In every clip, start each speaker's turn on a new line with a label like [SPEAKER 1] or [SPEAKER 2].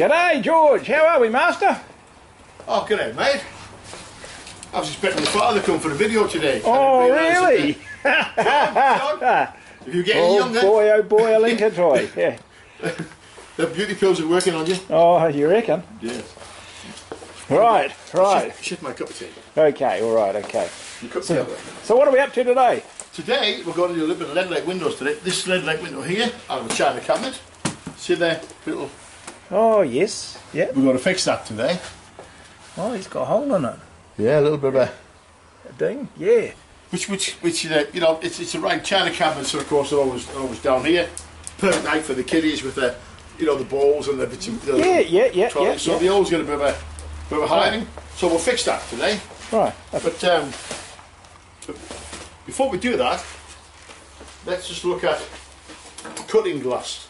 [SPEAKER 1] G'day, George. How are we, Master?
[SPEAKER 2] Oh, good day, mate. I was expecting your father to come for the video today.
[SPEAKER 1] Oh,
[SPEAKER 2] I didn't realise
[SPEAKER 1] really?
[SPEAKER 2] it. John, John, if you're getting
[SPEAKER 1] Oh boy, oh boy, a Lincoln toy. Yeah.
[SPEAKER 2] the beauty pills are working on you.
[SPEAKER 1] Oh, you reckon?
[SPEAKER 2] Yes.
[SPEAKER 1] Right, right.
[SPEAKER 2] Shift, shift my cup of tea.
[SPEAKER 1] Okay, all right, okay.
[SPEAKER 2] Your cup tea.
[SPEAKER 1] So what are we up to today?
[SPEAKER 2] Today, we're going to do a little bit of lead light windows today. This lead light window here, out of a china cabinet. See there, little.
[SPEAKER 1] Oh, yes. Yeah.
[SPEAKER 2] We're going to fix that today.
[SPEAKER 1] Oh, he's got a hole in it.
[SPEAKER 2] Yeah, a little bit of a.
[SPEAKER 1] A ding. Yeah.
[SPEAKER 2] Which, which, which, uh, you know, it's, it's a right china cabinet, so of course they're always, always down here. Perfect night for the kiddies with the, you know, the balls and the. the
[SPEAKER 1] Yeah, yeah, yeah,
[SPEAKER 2] trolley.
[SPEAKER 1] yeah,
[SPEAKER 2] so
[SPEAKER 1] yeah.
[SPEAKER 2] they always get a bit of a, bit of a hiding. So we'll fix that today.
[SPEAKER 1] Right.
[SPEAKER 2] But um, before we do that, let's just look at cutting glass.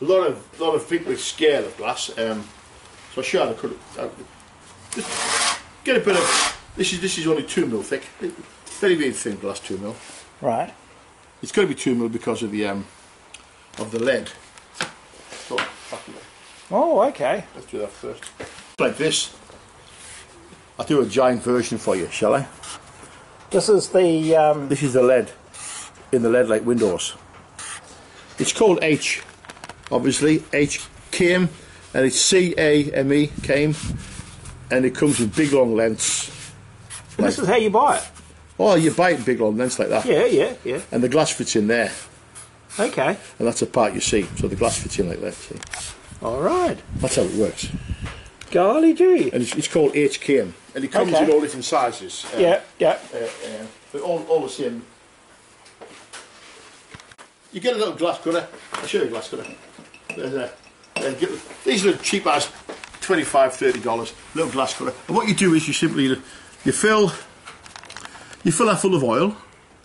[SPEAKER 2] A lot of lot of people are scared of glass. Um, so you how to cut. Uh, Just get a bit of. This is this is only two mil thick. Very very thin glass, two mil.
[SPEAKER 1] Right.
[SPEAKER 2] It's going to be two mil because of the um, of the lead. So.
[SPEAKER 1] Oh, okay.
[SPEAKER 2] let's do that first. Like this. I'll do a giant version for you, shall I?
[SPEAKER 1] This is the um,
[SPEAKER 2] This is the lead in the lead light windows. It's called H, obviously. H came and it's C A M E came and it comes with big long lengths.
[SPEAKER 1] this is how you buy it.
[SPEAKER 2] Oh, you buy it in big long lengths like that.
[SPEAKER 1] Yeah, yeah, yeah.
[SPEAKER 2] And the glass fits in there.
[SPEAKER 1] Okay.
[SPEAKER 2] And that's a part you see. So the glass fits in like that, see.
[SPEAKER 1] All right.
[SPEAKER 2] That's how it works.
[SPEAKER 1] Golly gee.
[SPEAKER 2] And it's, it's called H came. And it comes
[SPEAKER 1] Okay.
[SPEAKER 2] in all different sizes. Uh,
[SPEAKER 1] Yeah, yeah.
[SPEAKER 2] uh, uh, but all, all the same. You get a little glass cutter. I'll show you a glass cutter. There's a, get, these are cheap as 25 30 dollars little glass cutter. And what you do is you simply you fill you fill that full of oil.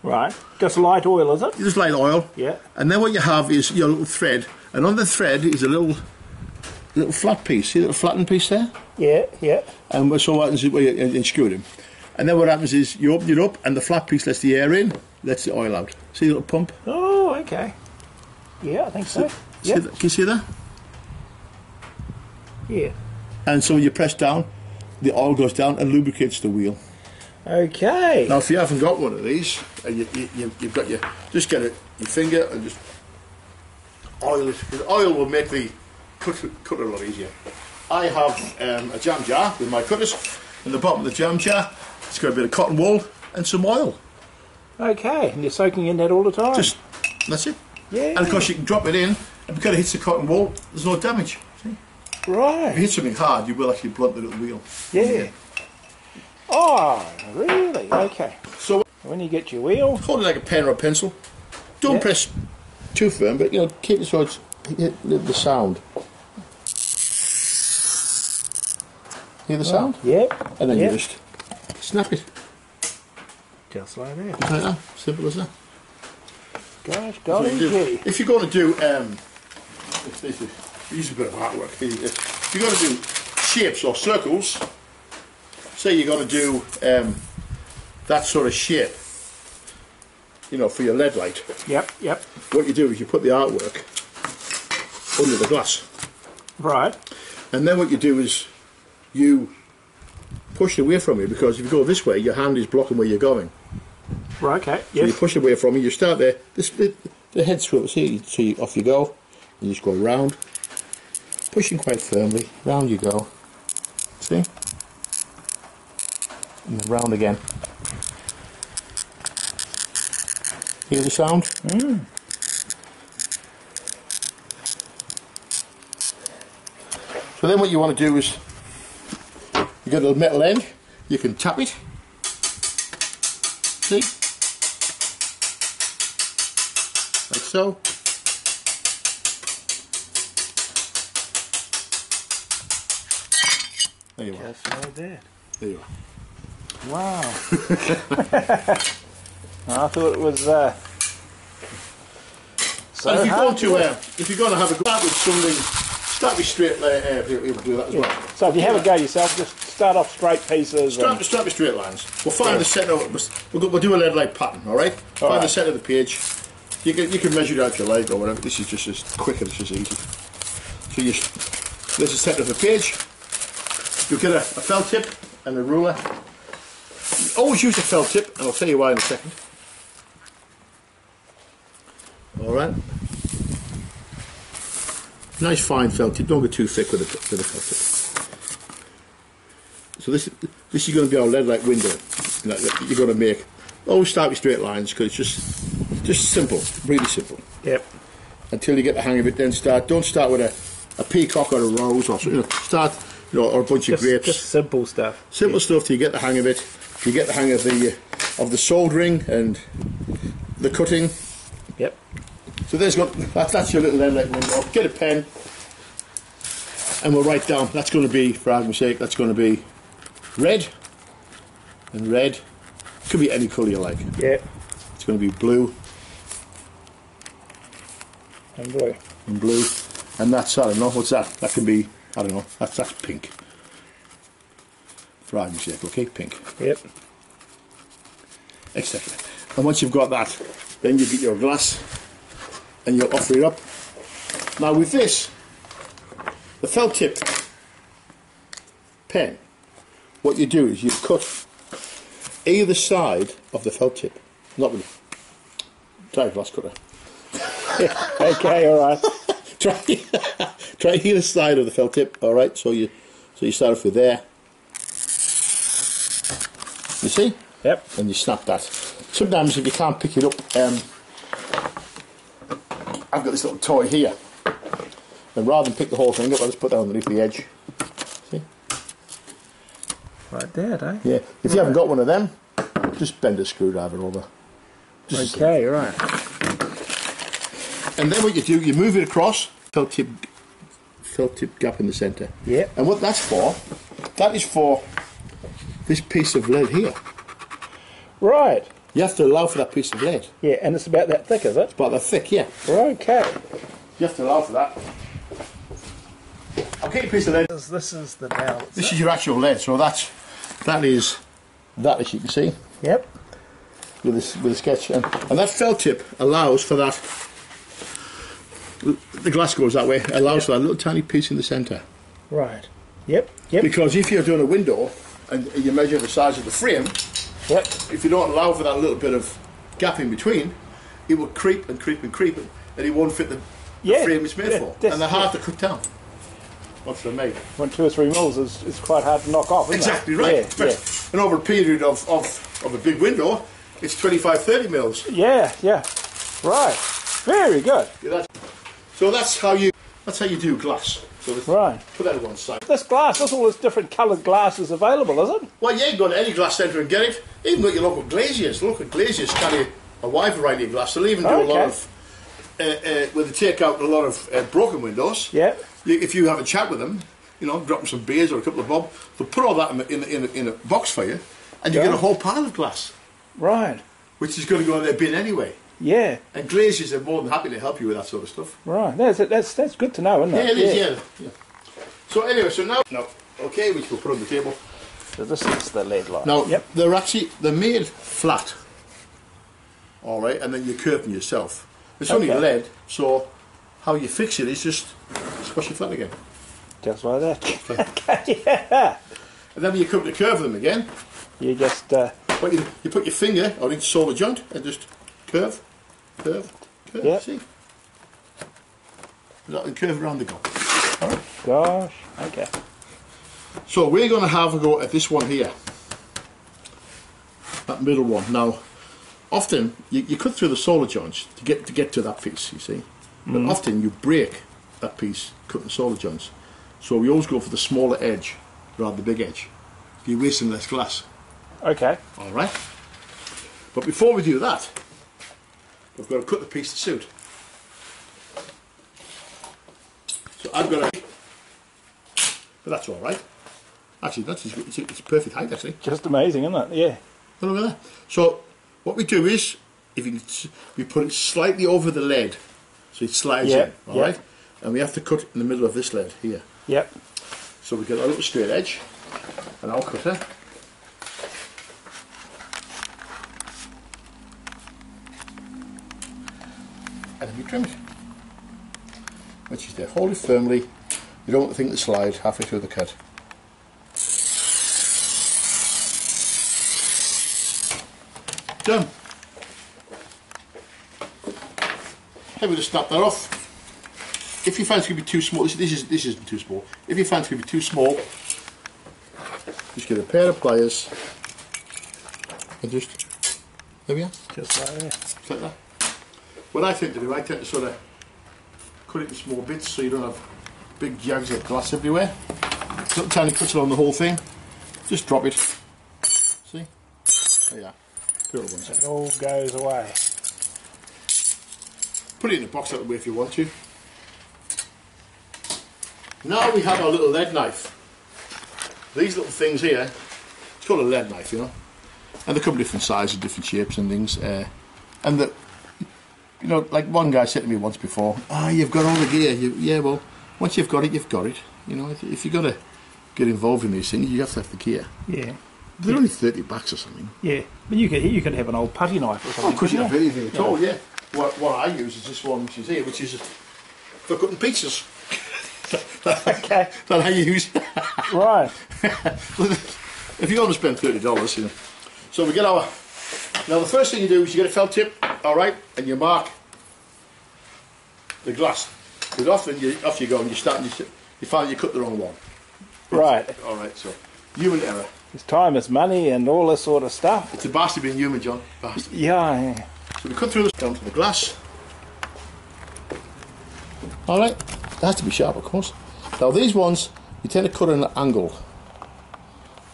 [SPEAKER 1] Right. Just light oil, is it?
[SPEAKER 2] You just light oil.
[SPEAKER 1] Yeah.
[SPEAKER 2] And then what you have is your little thread, and on the thread is a little little flat piece. See little flattened piece there?
[SPEAKER 1] Yeah, yeah.
[SPEAKER 2] And so what happens is well, you, you screw. And then what happens is you open it up and the flat piece lets the air in, lets the oil out. See the little pump?
[SPEAKER 1] Oh, okay. Yeah, I think so.
[SPEAKER 2] See
[SPEAKER 1] Yeah?
[SPEAKER 2] Can you see that?
[SPEAKER 1] yeah.
[SPEAKER 2] And so when you press down, the oil goes down and lubricates the wheel.
[SPEAKER 1] Okay.
[SPEAKER 2] Now, if you haven't got one of these, and you, you, you, you've got your, just get it, your finger and just oil it. Because oil will make the cut, cut a lot easier. I have um, a jam jar with my cutters. In the bottom of the jam jar, it's got a bit of cotton wool and some oil.
[SPEAKER 1] Okay, and you're soaking in that all the time.
[SPEAKER 2] Just, that's it.
[SPEAKER 1] Yeah.
[SPEAKER 2] And of course, you can drop it in, and because it hits the cotton wool, there's no damage. See? Right. If you hit something hard, you will actually blunt the little wheel.
[SPEAKER 1] Yeah. Oh, really? Okay.
[SPEAKER 2] So
[SPEAKER 1] When you get your wheel,
[SPEAKER 2] hold it like a pen or a pencil. Don't
[SPEAKER 1] Yeah.
[SPEAKER 2] press too firm, but you know, keep it so it's hit the sound. Hear the oh, sound?
[SPEAKER 1] Yep.
[SPEAKER 2] And then
[SPEAKER 1] yeah.
[SPEAKER 2] you just snap it.
[SPEAKER 1] just like that.
[SPEAKER 2] Just like that. Simple as that.
[SPEAKER 1] Gosh, golly
[SPEAKER 2] you do. If you're going to do, um, if this is, use a bit of artwork. If if you're going to do shapes or circles, say you're going to do um, that sort of shape, you know, for your lead light,
[SPEAKER 1] Yep, yep.
[SPEAKER 2] what you do is you put the artwork under the glass.
[SPEAKER 1] Right.
[SPEAKER 2] And then what you do is you push it away from you because if you go this way, your hand is blocking where you're going.
[SPEAKER 1] Right, okay.
[SPEAKER 2] So you push away from you, you start there, this, the, the head screw, see, so you, off you go, and you just go round, pushing quite firmly, round you go, see? And then round again. Hear the sound? Mm. So then what you want to do is, you get a little metal end, you can tap it, see? So. There you are.
[SPEAKER 1] Just like that.
[SPEAKER 2] There you are.
[SPEAKER 1] Wow. I thought it was uh, so
[SPEAKER 2] and if you're going to, uh, if you're going to have a go with something, start with straight. Uh, uh, you'll do that as well.
[SPEAKER 1] So if you have a go yourself, just start off straight pieces.
[SPEAKER 2] Start,
[SPEAKER 1] And,
[SPEAKER 2] start with straight lines. We'll find
[SPEAKER 1] Yeah.
[SPEAKER 2] the centre. We'll, we'll do a lead light pattern. All right. find the centre of the page. You can you can measure it out if you like or whatever. This is just as quick and it's just easy. So you This is centre of a page. You'll get a, a felt tip and a ruler. Always use a felt tip, and I'll tell you why in a second. All right. Nice fine felt tip. Don't get too thick with the with the felt tip. So this this is going to be our lead light window that you're going to make. Always start with straight lines because it's just just simple, really simple.
[SPEAKER 1] Yep.
[SPEAKER 2] Until you get the hang of it, then start. Don't start with a, a peacock or a rose or. You know, start, you know, or a bunch
[SPEAKER 1] Just,
[SPEAKER 2] of grapes.
[SPEAKER 1] just simple stuff.
[SPEAKER 2] Simple stuff till you get the hang of it. You get the hang of the uh, of the soldering and the cutting.
[SPEAKER 1] Yep.
[SPEAKER 2] So there's got that's that's your little light window. Get a pen, and we'll write down. That's going to be, for argument's sake, that's going to be red and red. Could be any colour you like.
[SPEAKER 1] Yep.
[SPEAKER 2] It's going to be blue
[SPEAKER 1] And blue.
[SPEAKER 2] and blue, and that's I don't know what's that. That can be I don't know. That's that's pink. For argument's sake, okay, pink.
[SPEAKER 1] Yep.
[SPEAKER 2] etc. And once you've got that, then you get your glass and you'll offer it up. Now with this, the felt tip pen, what you do is you cut either side of the felt tip, not with a glass cutter.
[SPEAKER 1] Okay, all right.
[SPEAKER 2] try try either side of the felt tip. All right, so you so you start off with there. You see?
[SPEAKER 1] Yep.
[SPEAKER 2] and you snap that. Sometimes if you can't pick it up, um, I've got this little toy here. And rather than pick the whole thing up, I just put that underneath the edge. See?
[SPEAKER 1] Right there, eh?
[SPEAKER 2] Yeah. If you haven't got one of them, just bend a screwdriver over. Just
[SPEAKER 1] Okay, right.
[SPEAKER 2] And then what you do, you move it across, felt tip, felt tip gap in the centre.
[SPEAKER 1] Yep.
[SPEAKER 2] And what that's for, that is for this piece of lead here.
[SPEAKER 1] Right.
[SPEAKER 2] You have to allow for that piece of lead.
[SPEAKER 1] Yeah, and it's about that thick, is it?
[SPEAKER 2] About that thick, yeah.
[SPEAKER 1] Okay.
[SPEAKER 2] You have to allow for that. I'll get a piece of lead.
[SPEAKER 1] This, this is the now.
[SPEAKER 2] This is your actual lead, so that's that is that as you can see
[SPEAKER 1] Yep.
[SPEAKER 2] with this with a sketch, and, and that felt tip allows for that. The glass goes that way. Allows for that little tiny piece in the centre.
[SPEAKER 1] Right. Yep. Yep.
[SPEAKER 2] Because if you're doing a window and you measure the size of the frame,
[SPEAKER 1] Yep.
[SPEAKER 2] if you don't allow for that little bit of gap in between, it will creep and creep and creep, and it won't fit the, the frame it's made
[SPEAKER 1] yeah,
[SPEAKER 2] for, and they're hard to cut down. What's they're made.
[SPEAKER 1] When two or three mils is, is quite hard to knock off, isn't
[SPEAKER 2] Exactly
[SPEAKER 1] it?
[SPEAKER 2] right.
[SPEAKER 1] Yeah, yeah.
[SPEAKER 2] And over a period of, of, of a big window, it's 25, 30 mils.
[SPEAKER 1] Yeah, yeah. Right. Very good.
[SPEAKER 2] Yeah, so that's how you that's how you do glass. So
[SPEAKER 1] Right.
[SPEAKER 2] put that on one side.
[SPEAKER 1] This glass, there's all this different coloured glasses available, is it?
[SPEAKER 2] Well, you can go to any glass centre and get it. Even at your local glaziers. Local glaziers carry a wide variety of glass. They'll even do a lot of uh, uh, where they take out a lot of uh, broken windows.
[SPEAKER 1] Yeah.
[SPEAKER 2] You, if you have a chat with them, you know, drop them some beers or a couple of bob, they'll put all that in, a- in, a- in, a, in a box for you, and you
[SPEAKER 1] Yeah.
[SPEAKER 2] get a whole pile of glass,
[SPEAKER 1] Right.
[SPEAKER 2] which is going to go in their bin anyway.
[SPEAKER 1] Yeah.
[SPEAKER 2] And glaziers are more than happy to help you with that sort of stuff.
[SPEAKER 1] Right. That's that's that's good to know, isn't it?
[SPEAKER 2] Yeah,
[SPEAKER 1] it?
[SPEAKER 2] it is, yeah. yeah. So anyway, so now, no, okay, which we'll put on the table.
[SPEAKER 1] So this is the lead line.
[SPEAKER 2] Now,
[SPEAKER 1] Yep.
[SPEAKER 2] they're actually, they're made flat. All right, and then you curve them yourself. It's only lead, so how you fix it is just squash it flat again.
[SPEAKER 1] Just like that. okay. Yeah.
[SPEAKER 2] And then when you come to curve them again,
[SPEAKER 1] You just uh,
[SPEAKER 2] what you, you put your finger on each solder joint and just curve, curve, curve,
[SPEAKER 1] Yep.
[SPEAKER 2] see? And curve around the go.
[SPEAKER 1] gosh. Okay.
[SPEAKER 2] So we're going to have a go at this one here. That middle one. Now, often you, you cut through the solder joints to get to get to that piece, you see. But mm-hmm. often you break that piece cutting solder joints. So we always go for the smaller edge rather than the big edge. You're wasting less glass.
[SPEAKER 1] Okay.
[SPEAKER 2] All right. But before we do that, we've got to cut the piece to suit. So I've got a, but that's all right. Actually, that's it's, it's perfect height. Actually,
[SPEAKER 1] Just amazing, isn't it? Yeah.
[SPEAKER 2] look at that. So what we do is, if you we put it slightly over the lead, so it slides
[SPEAKER 1] Yeah,
[SPEAKER 2] in. All
[SPEAKER 1] yeah.
[SPEAKER 2] right, and we have to cut in the middle of this lead here.
[SPEAKER 1] Yep.
[SPEAKER 2] So we get a little straight edge, and I'll cut it. And trim it. Which is there. Hold it firmly You don't want the thing to slide halfway through the cut. Done. Able to snap that off. If you fancy it to be too small, this, this is this isn't too small. If you fancy it to be too small, just get a pair of pliers and just there we are,
[SPEAKER 1] Just like that.
[SPEAKER 2] just like that. What I tend to do, I tend to sort of cut it in small bits so you don't have big jags of glass everywhere. Little tiny cuts along the whole thing. Just drop it. See? There you are. Put it on.
[SPEAKER 1] It all goes away.
[SPEAKER 2] Put it in the box out the way if you want to. Now we have our little lead knife. These little things here, it's called a lead knife, you know. And they come different sizes, different shapes and things. Uh, and the, you know, like one guy said to me once before, ah, you've got all the gear. You, yeah, well, once you've got it, you've got it. You know, if, if you've got to get involved in these things, you have to have the gear.
[SPEAKER 1] Yeah.
[SPEAKER 2] They're only 30 bucks or something.
[SPEAKER 1] Yeah. But you can, you could have an old putty knife or
[SPEAKER 2] Oh,
[SPEAKER 1] something.
[SPEAKER 2] of course you have anything at all, yeah. What, what I use is this one which is here, which is for cutting pizzas.
[SPEAKER 1] Okay.
[SPEAKER 2] that I use.
[SPEAKER 1] Right.
[SPEAKER 2] if you're going to spend thirty dollars, you know. So we get our. Now the first thing you do is you get a felt tip, all right, and you mark the glass. Because often you off you go and you start and you, you find you cut the wrong one.
[SPEAKER 1] Right.
[SPEAKER 2] All right, so human error.
[SPEAKER 1] It's time is money and all this sort of stuff.
[SPEAKER 2] It's a bastard being human, John. Bastard.
[SPEAKER 1] Yeah. yeah.
[SPEAKER 2] So we cut through this down to the glass. All right, it has to be sharp, of course. Now these ones you tend to cut at an angle.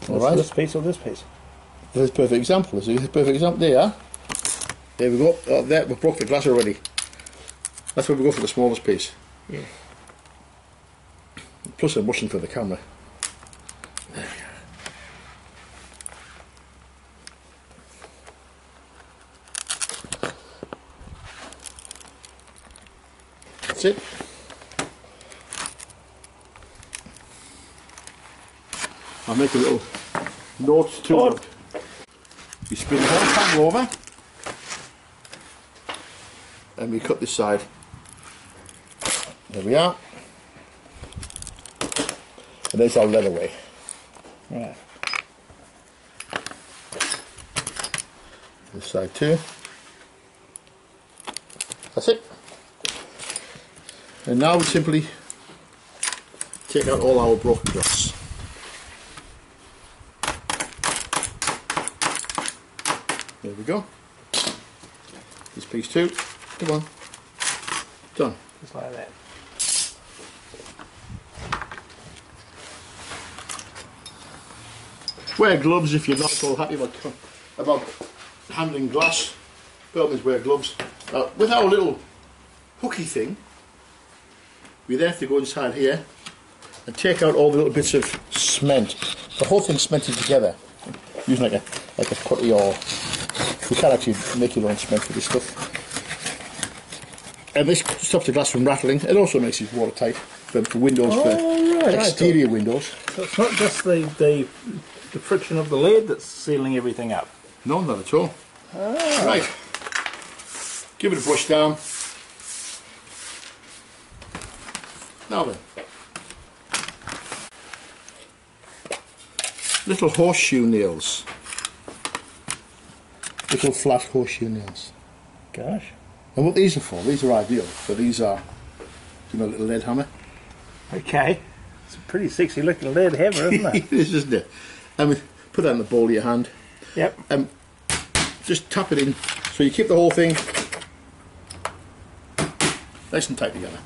[SPEAKER 2] All right.
[SPEAKER 1] This piece or this piece?
[SPEAKER 2] A perfect example. A perfect example. There you are. There we go. Oh, there, we've broke the glass already. That's where we go for the smallest piece.
[SPEAKER 1] Yeah.
[SPEAKER 2] Plus I'm rushing for the camera. There. That's it. I'll make a little note to
[SPEAKER 1] Oh.
[SPEAKER 2] it. You spin the whole panel over and we cut this side. There we are. And there's our leather way.
[SPEAKER 1] Right.
[SPEAKER 2] This side too. That's it. And now we simply take out all our broken glass. There we go. This piece too. Come on. Done.
[SPEAKER 1] Just like that.
[SPEAKER 2] Wear gloves if you're not at all happy about, about handling glass. By all means, wear gloves. Now, with our little hooky thing, we then have to go inside here and take out all the little bits of cement. The whole thing's cemented together, using like a like a putty or you can't actually make your own cement with this stuff. And this stops the glass from rattling. It also makes it watertight for, for windows,
[SPEAKER 1] Oh,
[SPEAKER 2] for
[SPEAKER 1] right,
[SPEAKER 2] exterior windows.
[SPEAKER 1] So it's not just the, the the friction of the lead that's sealing everything up.
[SPEAKER 2] No, not at all. Ah. Right. Give it a brush down. Now then. Little horseshoe nails. Little flat horseshoe nails.
[SPEAKER 1] Gosh.
[SPEAKER 2] And what these are for, these are ideal. So these are, you know, a little lead hammer.
[SPEAKER 1] Okay. It's a pretty sexy looking lead hammer, isn't it?
[SPEAKER 2] it is, isn't it? And we put that in the ball of your hand.
[SPEAKER 1] yep.
[SPEAKER 2] um, just tap it in so you keep the whole thing nice and tight together.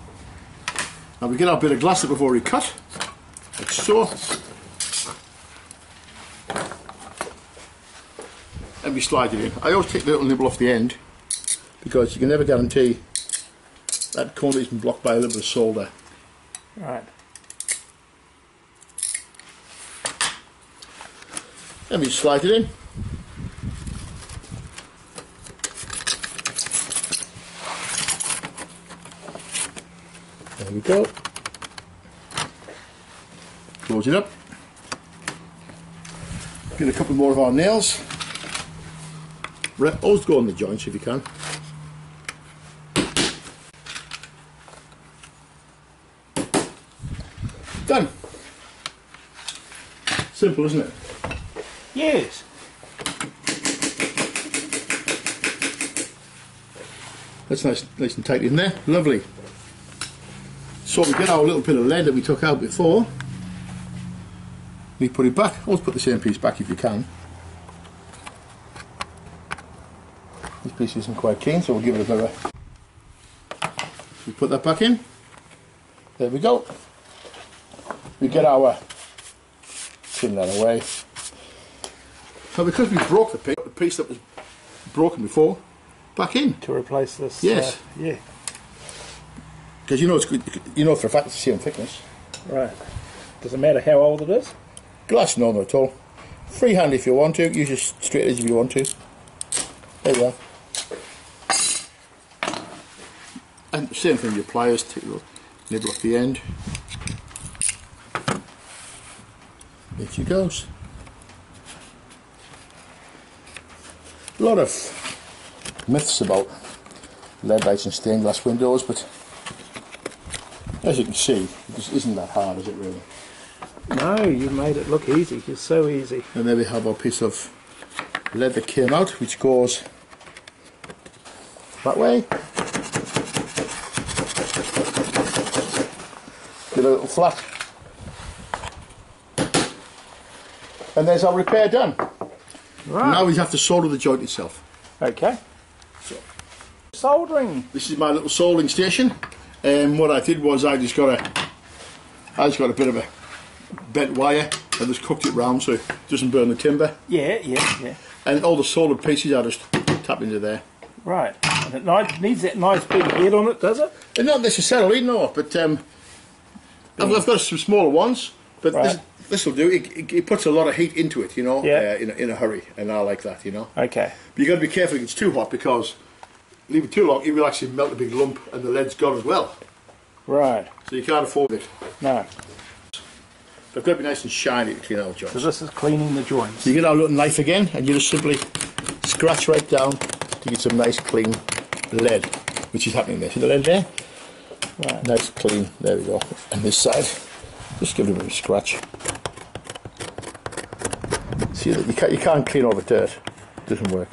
[SPEAKER 2] Now we get our bit of glass that we've already cut, like so, and we slide it in. I always take the little nibble off the end because you can never guarantee that corner isn't blocked by a little bit of solder.
[SPEAKER 1] Right.
[SPEAKER 2] And we slide it in. There we go. Close it up. Get a couple more of our nails. Always go on the joints if you can. Done. Simple, isn't it?
[SPEAKER 1] Yes.
[SPEAKER 2] That's nice, nice and tight in there. Lovely. So we get our little bit of lead that we took out before. We put it back. Always put the same piece back if you can. This piece isn't quite clean, so we'll give it another. We put that back in. There we go. We get our tin that away. So because we broke the piece, the piece that was broken before, back in.
[SPEAKER 1] To replace this.
[SPEAKER 2] Yes.
[SPEAKER 1] Uh, yeah.
[SPEAKER 2] Because you know it's good, you know for a fact it's the same thickness.
[SPEAKER 1] Right. Does it matter how old it is?
[SPEAKER 2] Glass, no, not at all. Freehand if you want to, use as straight edge if you want to. There you are. And same thing with your pliers, take little nibble off the end. There she goes. A lot of myths about lead lights and stained glass windows, but as you can see, it just isn't that hard, is it really?
[SPEAKER 1] No, you made it look easy. It's so easy.
[SPEAKER 2] And there we have our piece of lead that came out, which goes that way. Get a little flat. And there's our repair done.
[SPEAKER 1] Right.
[SPEAKER 2] Now we have to solder the joint itself.
[SPEAKER 1] Okay.
[SPEAKER 2] So
[SPEAKER 1] Soldering.
[SPEAKER 2] this is my little soldering station. And what I did was I just got a I just got a bit of a bent wire and just cooked it round so it doesn't burn the timber.
[SPEAKER 1] Yeah, yeah, yeah.
[SPEAKER 2] And all the soldered pieces I just tap into there.
[SPEAKER 1] Right. And it needs that nice big head on it, does it?
[SPEAKER 2] And not necessarily, no, but um, I've, I've got some smaller ones, but
[SPEAKER 1] Right.
[SPEAKER 2] this will do. It, it, it puts a lot of heat into it, you know,
[SPEAKER 1] Yeah.
[SPEAKER 2] uh, in, a, in a hurry, and I like that, you know.
[SPEAKER 1] Okay.
[SPEAKER 2] But you got to be careful if it's too hot because leave it too long, it will actually melt a big lump, and the lead's gone as well.
[SPEAKER 1] Right.
[SPEAKER 2] So you can't afford it.
[SPEAKER 1] No.
[SPEAKER 2] They've got to be nice and shiny to clean out
[SPEAKER 1] So
[SPEAKER 2] joints.
[SPEAKER 1] this is cleaning the joints.
[SPEAKER 2] So you get our little knife again, and you just simply scratch right down to get some nice clean lead, which is happening there. See the lead there?
[SPEAKER 1] Right.
[SPEAKER 2] Nice clean. There we go. And this side, just give it a bit of a scratch. See you can't you can't clean all the dirt. It doesn't work.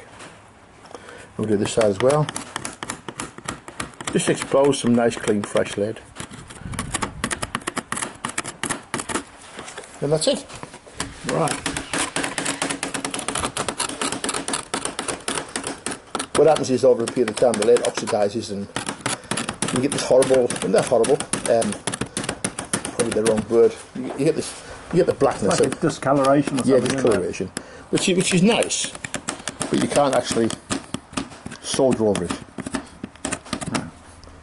[SPEAKER 2] We'll do this side as well. Just expose some nice clean fresh lead. And that's it.
[SPEAKER 1] Right.
[SPEAKER 2] What happens is over a period of time the lead oxidizes and you get this horrible, not that horrible, um, probably the wrong word. You, you get this, you get the blackness.
[SPEAKER 1] Like
[SPEAKER 2] of-
[SPEAKER 1] a discoloration or
[SPEAKER 2] Yeah, discoloration, which is, which is nice, but you can't actually solder over it.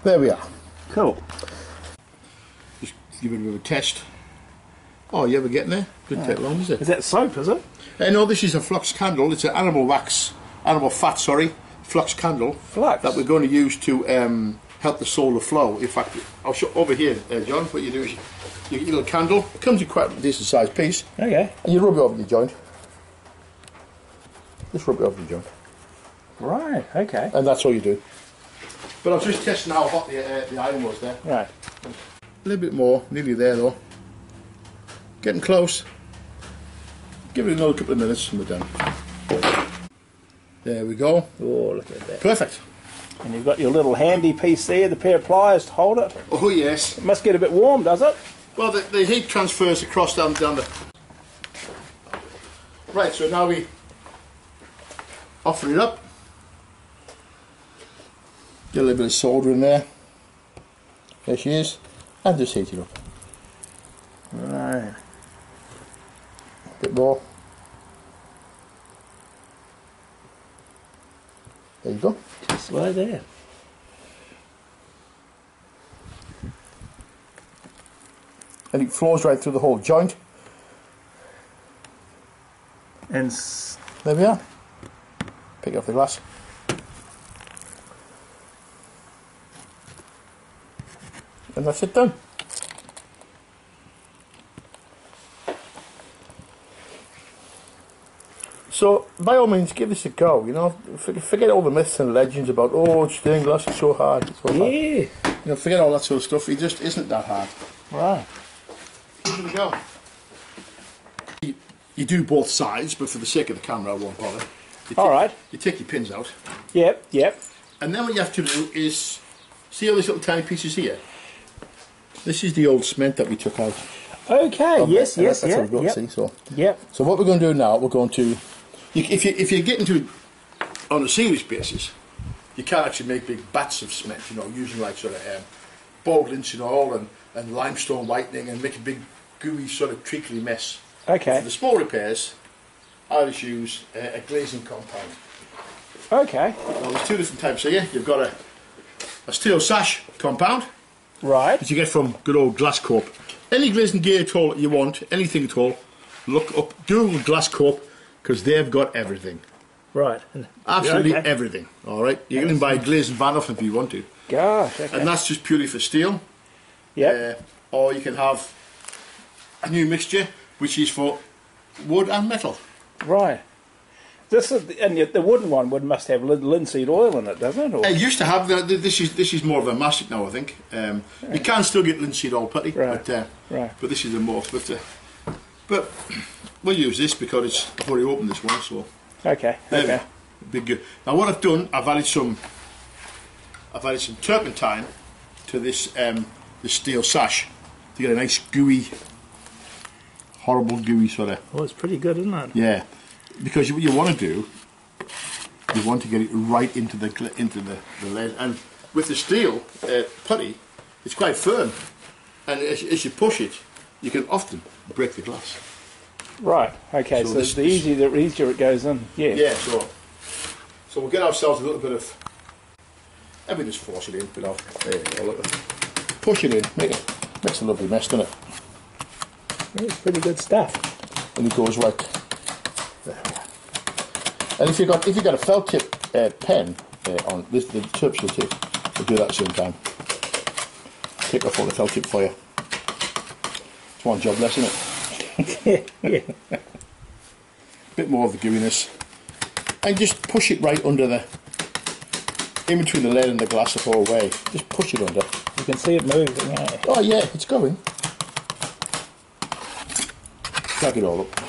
[SPEAKER 2] There we are.
[SPEAKER 1] Cool.
[SPEAKER 2] Just give it a bit of a test. Oh, you ever getting there? Didn't take long, is it?
[SPEAKER 1] Is that soap, is it?
[SPEAKER 2] Uh, no, this is a flux candle. It's an animal wax, animal fat, sorry, flux candle.
[SPEAKER 1] Flux?
[SPEAKER 2] That we're going to use to um, help the solder flow. In fact, I'll show over here, uh, John. What you do is you, you get your little candle. It comes in quite a decent sized piece,
[SPEAKER 1] Okay.
[SPEAKER 2] and you rub it over the joint. Just rub it over the joint.
[SPEAKER 1] Right. Okay.
[SPEAKER 2] and that's all you do. But I was just testing how hot the, uh, the iron was there.
[SPEAKER 1] Right.
[SPEAKER 2] A little bit more, nearly there though. Getting close. Give it another couple of minutes and we're done. There we go.
[SPEAKER 1] Oh, look at that.
[SPEAKER 2] Perfect.
[SPEAKER 1] And you've got your little handy piece there, the pair of pliers to hold it.
[SPEAKER 2] Oh yes.
[SPEAKER 1] It must get a bit warm, does it?
[SPEAKER 2] Well, the, the heat transfers across down, down the... Right, so now we offer it up. Get a little bit of solder in there. There she is. And just heat it up.
[SPEAKER 1] Right.
[SPEAKER 2] A bit more. There you go.
[SPEAKER 1] Just like that.
[SPEAKER 2] And it flows right through the whole joint.
[SPEAKER 1] And s-
[SPEAKER 2] There we are. Pick up the glass. And that's it done. So, by all means, give this a go. You know, forget all the myths and legends about oh, stained glass is so hard. It's so hard.
[SPEAKER 1] yeah.
[SPEAKER 2] You know, forget all that sort of stuff. It just isn't that hard.
[SPEAKER 1] Right.
[SPEAKER 2] Give it a go. You, you do both sides, but for the sake of the camera, I won't bother. You take,
[SPEAKER 1] All right.
[SPEAKER 2] You take your pins out,
[SPEAKER 1] Yep, yep.
[SPEAKER 2] and then what you have to do is see all these little tiny pieces here. This is the old cement that we took out.
[SPEAKER 1] Okay,
[SPEAKER 2] of
[SPEAKER 1] yes, yes,
[SPEAKER 2] that's
[SPEAKER 1] yeah,
[SPEAKER 2] how we've got,
[SPEAKER 1] yep,
[SPEAKER 2] see, so.
[SPEAKER 1] yep.
[SPEAKER 2] So what we're going to do now, we're going to, you, if you if you get into on a serious basis, you can't actually make big bats of cement. You know, using like sort of um, boiled linseed oil and, all and limestone whitening, and make a big gooey sort of treacly mess.
[SPEAKER 1] Okay,
[SPEAKER 2] For the small repairs, I just use a, a glazing compound.
[SPEAKER 1] okay.
[SPEAKER 2] Now there's two different types here. You've got a a steel sash compound,
[SPEAKER 1] Right.
[SPEAKER 2] that you get from good old Glasscorp. Any glazing gear at all that you want, anything at all, look up Google Glasscorp because they've got everything.
[SPEAKER 1] Right.
[SPEAKER 2] Absolutely
[SPEAKER 1] Okay.
[SPEAKER 2] everything. All right, you can even buy glazing van off if you want to,
[SPEAKER 1] Gosh, okay.
[SPEAKER 2] and that's just purely for steel.
[SPEAKER 1] Yeah.
[SPEAKER 2] Uh, or you can have new mixture which is for wood and metal.
[SPEAKER 1] right. This is and yet the wooden one would must have linseed oil in it, doesn't it? Or,
[SPEAKER 2] It used to have that. This is this is more of a mastic now, I think. Um, You can still get linseed oil putty,
[SPEAKER 1] Right.
[SPEAKER 2] but uh,
[SPEAKER 1] Right.
[SPEAKER 2] but this is a more. But uh, but we'll use this because it's I've already opened this one, so
[SPEAKER 1] okay.
[SPEAKER 2] there we
[SPEAKER 1] Okay.
[SPEAKER 2] go. Big good. Now what I've done, I've added some. I've added some turpentine to this um, this steel sash to get a nice gooey, horrible gooey sort of
[SPEAKER 1] Well, it's pretty good, isn't it?
[SPEAKER 2] yeah, because what you want to do, you want to get it right into the into the, the lead, and with the steel uh, putty, it's quite firm, and as, as you push it, you can often break the glass.
[SPEAKER 1] Right. Okay.
[SPEAKER 2] So
[SPEAKER 1] So,
[SPEAKER 2] this-
[SPEAKER 1] the easier the easier it goes in. Yeah.
[SPEAKER 2] Yeah, so so we'll get ourselves a little bit of. And we just force it in, but I'll, go, look. push it in, make it makes a lovely mess, doesn't it?
[SPEAKER 1] It's pretty good stuff.
[SPEAKER 2] and it goes right there. And if you got if you got a felt tip uh, pen uh, on this, the tips will take. We'll do that at same time. Take off all the felt tip for you. It's one job less, isn't it?
[SPEAKER 1] yeah. Yeah.
[SPEAKER 2] Bit more of the gooiness, and just push it right under the in between the lead and the glass the whole way. Just push it under.
[SPEAKER 1] You can see it moving.
[SPEAKER 2] Oh yeah, it's going. Drag it all up.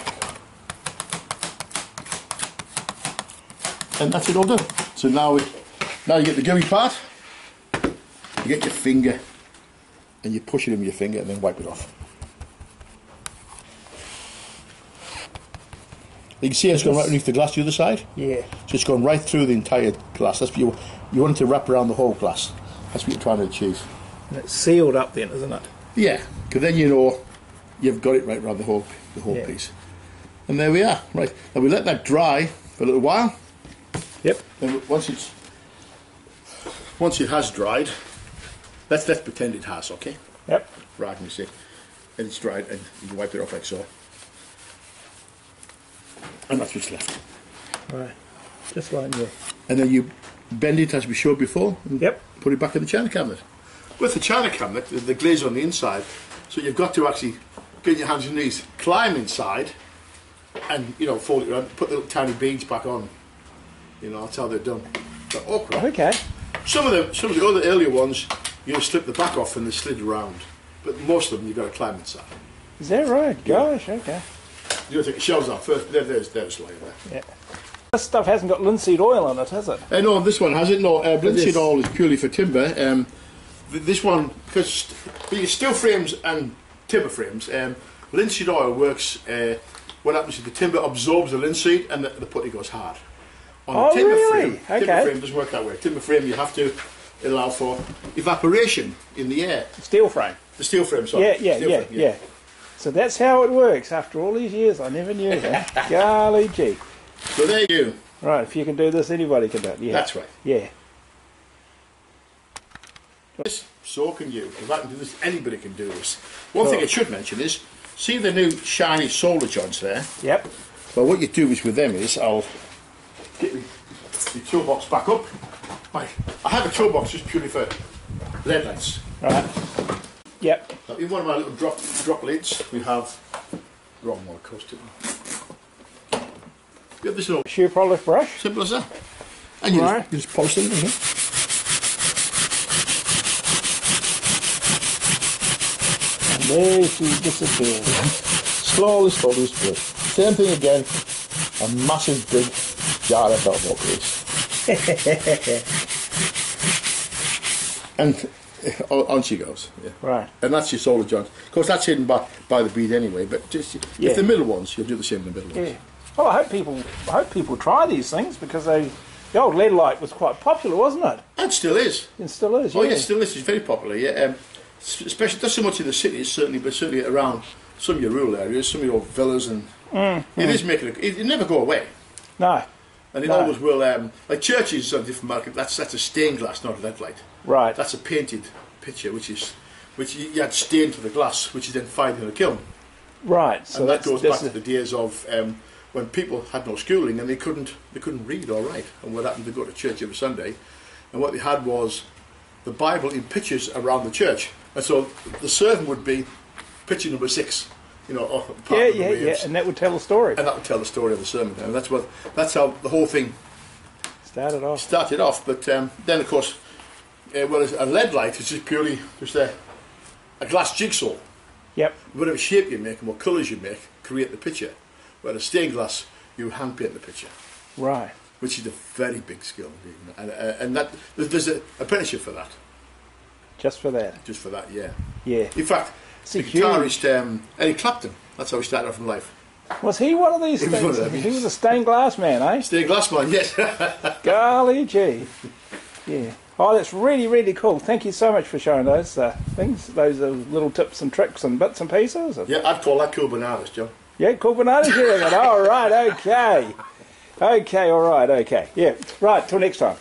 [SPEAKER 2] And that's it all done. So now we, now you get the gooey part, you get your finger and you push it in with your finger and then wipe it off. You can see it's going right underneath the glass the other side.
[SPEAKER 1] Yeah.
[SPEAKER 2] So it's going right through the entire glass. That's what you, you want it to wrap around the whole glass. That's what you're trying to achieve.
[SPEAKER 1] And it's sealed up then, isn't it?
[SPEAKER 2] Yeah, because then you know you've got it right around the whole the whole
[SPEAKER 1] Yeah.
[SPEAKER 2] piece. And there we are. Right. Now we let that dry for a little while.
[SPEAKER 1] Yep.
[SPEAKER 2] Then once it's once it has dried, let's let's pretend it has. Okay.
[SPEAKER 1] Yep.
[SPEAKER 2] For argument's sake, and it's dried, and you wipe it off like so. And that's what's left.
[SPEAKER 1] Right. Just like yeah.
[SPEAKER 2] And then you bend it as we showed before. And
[SPEAKER 1] Yep.
[SPEAKER 2] Put it back in the china cabinet. With the china cabinet, the glaze on the inside, so you've got to actually get your hands and knees, climb inside, and you know fold it around, put the little tiny beads back on. You know that's how they're done. Awkward.
[SPEAKER 1] Okay.
[SPEAKER 2] Some of them, some of the other earlier ones, you slip the back off and they slid around. But most of them, you've got to climb inside.
[SPEAKER 1] Is that right? Gosh. Okay.
[SPEAKER 2] You've got to take the shells off first. There, there's, there's laying there.
[SPEAKER 1] Yeah. This stuff hasn't got linseed oil on it, has it?
[SPEAKER 2] Uh, no, this one has it. No, uh, linseed oil is purely for timber. Um, th- this one, because steel frames and timber frames, um, linseed oil works. Uh, what happens is the timber absorbs the linseed and the, the putty goes hard. On
[SPEAKER 1] Oh,
[SPEAKER 2] a timber
[SPEAKER 1] really?
[SPEAKER 2] frame, timber frame doesn't work that way. Timber frame, you have to allow for evaporation in the air.
[SPEAKER 1] Steel frame.
[SPEAKER 2] The steel frame, sorry.
[SPEAKER 1] Yeah, yeah, yeah,
[SPEAKER 2] frame,
[SPEAKER 1] yeah. So that's how it works. After all these years, I never knew that. Golly gee.
[SPEAKER 2] So there you go.
[SPEAKER 1] Right, if you can do this, anybody can do it. Yeah.
[SPEAKER 2] That's right.
[SPEAKER 1] Yeah.
[SPEAKER 2] This, so can you. If I can do this, anybody can do this. One
[SPEAKER 1] Sure.
[SPEAKER 2] thing oh. I should mention is, see the new shiny solder joints there?
[SPEAKER 1] Yep.
[SPEAKER 2] Well, what you do is with them is I'll get the, toolbox back up. Right, I have a toolbox just purely for lead lights.
[SPEAKER 1] Right. Yep.
[SPEAKER 2] In one of my little drop drop lids, we have wrong one, of course. didn't We have this little
[SPEAKER 1] Shoe polish brush.
[SPEAKER 2] simple as that, and you,
[SPEAKER 1] Right.
[SPEAKER 2] just, you just polish them. doesn't it?
[SPEAKER 1] There she disappeared.
[SPEAKER 2] Slowly, slowly. Same thing again. A massive big jar of elbow grease. and on she goes. Yeah.
[SPEAKER 1] Right.
[SPEAKER 2] And that's your solder joint. Of course, that's hidden by, by the bead anyway. But just
[SPEAKER 1] Yeah.
[SPEAKER 2] if the middle ones, you'll do the same in the middle ones.
[SPEAKER 1] Yeah. Well, I hope people, I hope people try these things because they, the old lead light was quite popular, wasn't it?
[SPEAKER 2] It still is.
[SPEAKER 1] It still is.
[SPEAKER 2] Oh
[SPEAKER 1] yeah.
[SPEAKER 2] yes, still is. It's very popular. Yeah, um, especially not so much in the cities, certainly, but certainly around some of your rural areas, some of your villas, and it is making. A, it, it never go away,
[SPEAKER 1] No.
[SPEAKER 2] and it
[SPEAKER 1] No.
[SPEAKER 2] always will. Um, like churches on different market. That's that's a stained glass, not a lead light.
[SPEAKER 1] Right.
[SPEAKER 2] That's a painted picture, which is which you you had stained to the glass, which is then fired in a kiln,
[SPEAKER 1] right. So
[SPEAKER 2] and that goes back to the days of. Um, when people had no schooling and they couldn't they couldn't read or write, and what happened to go to church every Sunday, and what they had was the Bible in pictures around the church, and so the sermon would be picture number six, you know,
[SPEAKER 1] yeah,
[SPEAKER 2] the
[SPEAKER 1] yeah, yeah, and that would tell the story.
[SPEAKER 2] and that would tell the story of the sermon, and that's what that's how the whole thing
[SPEAKER 1] Started off.
[SPEAKER 2] started off. But um, then, of course, uh, well, a lead light is just purely just a, a glass jigsaw.
[SPEAKER 1] Yep.
[SPEAKER 2] Whatever shape you make and what colours you make, create the picture. Whereas stained glass, you hand paint the picture.
[SPEAKER 1] Right.
[SPEAKER 2] which is a very big skill, and, uh, and that there's a apprenticeship for that,
[SPEAKER 1] Just for that.
[SPEAKER 2] just for that, yeah.
[SPEAKER 1] Yeah.
[SPEAKER 2] In fact,
[SPEAKER 1] It's
[SPEAKER 2] the
[SPEAKER 1] huge-
[SPEAKER 2] guitarist um, Eric Clapton, that's how he started off in life.
[SPEAKER 1] Was he one of these
[SPEAKER 2] He was
[SPEAKER 1] things?
[SPEAKER 2] one of them,
[SPEAKER 1] He was a stained glass man, eh?
[SPEAKER 2] Stained glass man, yes.
[SPEAKER 1] Golly gee. Yeah. Oh, that's really, really cool. Thank you so much for showing those uh, things, those uh, little tips and tricks and bits and pieces.
[SPEAKER 2] yeah, I'd call that cool bananas, John.
[SPEAKER 1] Yeah, cool bananas here. All right, okay. Okay, all right, okay. Yeah, right, till next time.